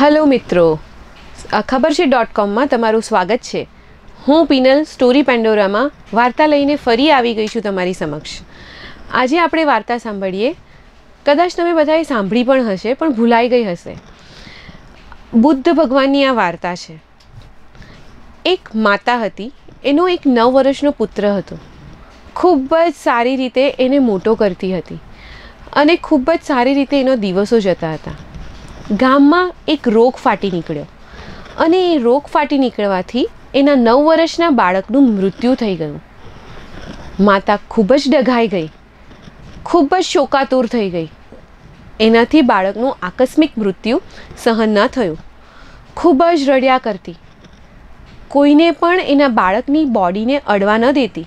Hello મિત્રો. ખબર છે ડોટ કોમમાં તમારું સ્વાગત છે. હું પિનલ, સ્ટોરી પેન્ડોરામાં વાર્તા લઈને ફરી આવી ગઈ છું તમારી સમક્ષ. આજે આપણે વાર્તા સાંભળીએ. કદાચ તમે બધાએ સાંભળી પણ હશે, પણ ભૂલાઈ ગઈ હશે. બુદ્ધ ભગવાનની આ વાર્તા છે. એક માતા હતી, એનો એક નવ વર્ષનો પુત્ર હતો. ખૂબ જ સારી રીતે એને મોટો કરતી હતી. અને ખૂબ જ સારી રીતે એનો દિવસો જતા હતા. ગામમાં એક રોગ ફાટી નીકળ્યો. અને એ રોગ ફાટી નીકળવાથી એના નવ વર્ષના બાળકનું મૃત્યુ થઈ ગયું. માતા ખૂબ જ ડઘાઈ ગઈ. ખૂબ જ શોકાતુર થઈ ગઈ. એનાથી બાળકનું આકસ્મિક મૃત્યુ સહન ન થયું. ખૂબ જ રડ્યા કરતી. કોઈને પણ એના બાળકની બોડીને અડવા ન દેતી.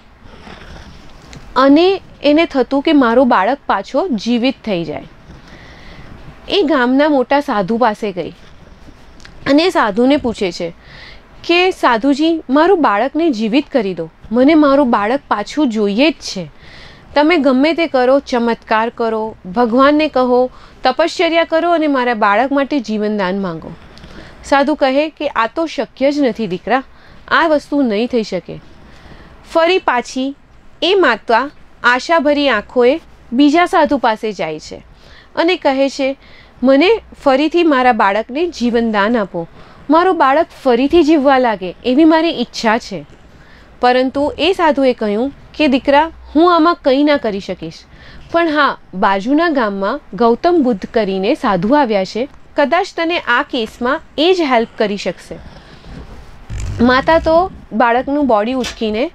અને એને થતું કે મારું બાળક પાછો જીવિત થઈ જાય. એ ગામના મોટા સાધુ પાસે ગઈ. અને સાધુને પૂછે છે કે, સાધુજી, મારું બાળકને જીવિત કરી દો. મને મારું બાળક પાછું જોઈએ જ છે. તમે ગમે તે કરો, ચમત્કાર કરો, ભગવાનને કહો, તપશ્ચર્યા કરો અને મારા બાળક માટે જીવનદાન માંગો. સાધુ કહે કે, આ તો શક્ય જ નથી, દીકરા. આ વસ્તુ નહીં થઈ શકે. ફરી પાછી એ માતા આશાભરી આંખોએ બીજા સાધુ પાસે જાય છે. અને કહે છે, મને ફરીથી મારા બાળકને જીવનદાન આપો. મારું બાળક ફરીથી જીવવા લાગે એવી મારી ઈચ્છા છે. પરંતુ એ સાધુએ કહ્યું કે, દીકરા, હું આમાં કંઈ ના કરી શકીશ. પણ હા, બાજુના ગામમાં ગૌતમ બુદ્ધ કરીને સાધુ આવ્યા છે. કદાચ તને આ કેસમાં એ જ હેલ્પ કરી શકશે. માતા તો બાળકનું બોડી ઉચકીને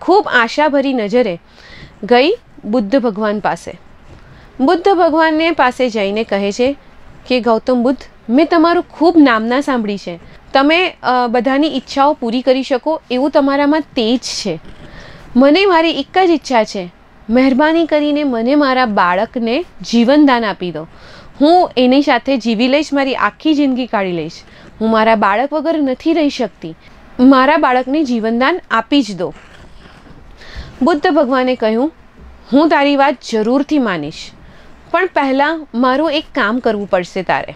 ખૂબ આશાભરી નજરે ગઈ બુદ્ધ ભગવાન પાસે. બુદ્ધ ભગવાનને પાસે જઈને કહે છે કે, ગૌતમ બુદ્ધ, મેં તમારું ખૂબ નામના સાંભળી છે. તમે બધાની ઈચ્છાઓ પૂરી કરી શકો એવું તમારામાં તેજ છે. મને મારી એક જ ઈચ્છા છે. મહેરબાની કરીને મને મારા બાળકને જીવનદાન આપી દો. હું એની સાથે જીવી લઈશ, મારી આખી જિંદગી કાઢી લઈશ. હું મારા બાળક વગર નથી રહી શકતી. મારા બાળકને જીવનદાન આપી જ દો. બુદ્ધ ભગવાને કહ્યું, હું તારી વાત જરૂરથી માનીશ. પણ પહેલાં મારું એક કામ કરવું પડશે તારે.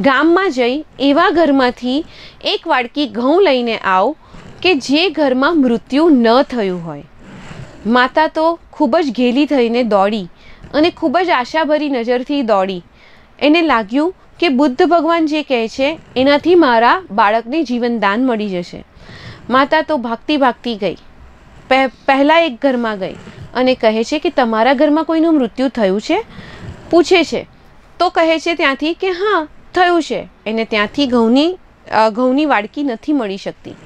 ગામમાં જઈ એવા ઘરમાંથી એક વાડકી ઘઉં લઈને આવ કે જે ઘરમાં મૃત્યુ ન થયું હોય. માતા તો ખૂબ જ ઘેલી થઈને દોડી અને ખૂબ જ આશાભરી નજરથી દોડી. એને લાગ્યું કે બુદ્ધ ભગવાન જે કહે છે, એનાથી મારા બાળકને જીવનદાન મળી જશે. માતા તો ભાગતી ભાગતી ગઈ. પહેલાં એક ઘરમાં ગઈ અને કહે છે કે તમારા ઘરમાં કોઈનું મૃત્યુ થયું છે? પૂછે છે. તો કહે છે ત્યાંથી કે હા, થયું છે. એને ત્યાંથી ઘઉંની ઘઉંની વાડકી નથી મળી શકતી.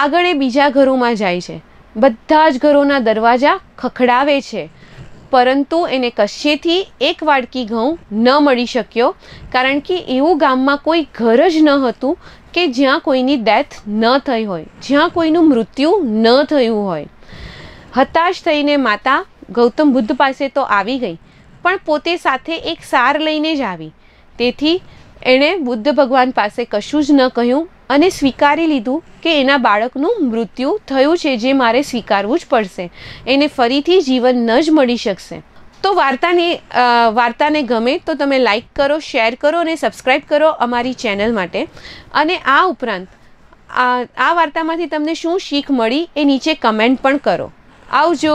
આગળ એ બીજા ઘરોમાં જાય છે. બધા જ ઘરોના દરવાજા ખખડાવે છે. પરંતુ એને કશેથી એક વાડકી ઘઉં ન મળી શક્યો, કારણ કે એવું ગામમાં કોઈ ઘર જ ન હતું કે જ્યાં કોઈની ડેથ ન થઈ હોય, જ્યાં કોઈનું મૃત્યુ ન થયું હોય. હતાશ થઈને માતા ગૌતમ બુદ્ધ પાસે તો આવી ગઈ. પણ પોતે સાથે એક સાર લઈને જ આવી. તેથી એણે બુદ્ધ ભગવાન પાસે કશું જ ન કહ્યું અને સ્વીકારી લીધું કે એના બાળકનું મૃત્યુ થયું છે જે મારે સ્વીકારવું જ પડશે. એને ફરીથી જીવન ન જ મળી શકશે. તો વાર્તાને વાર્તાને ગમે તો તમે લાઈક કરો, શેર કરો અને સબસ્ક્રાઈબ કરો અમારી ચેનલ માટે. અને આ ઉપરાંત આ વાર્તામાંથી તમને શું શીખ મળી એ નીચે કમેન્ટ પણ કરો. આવજો!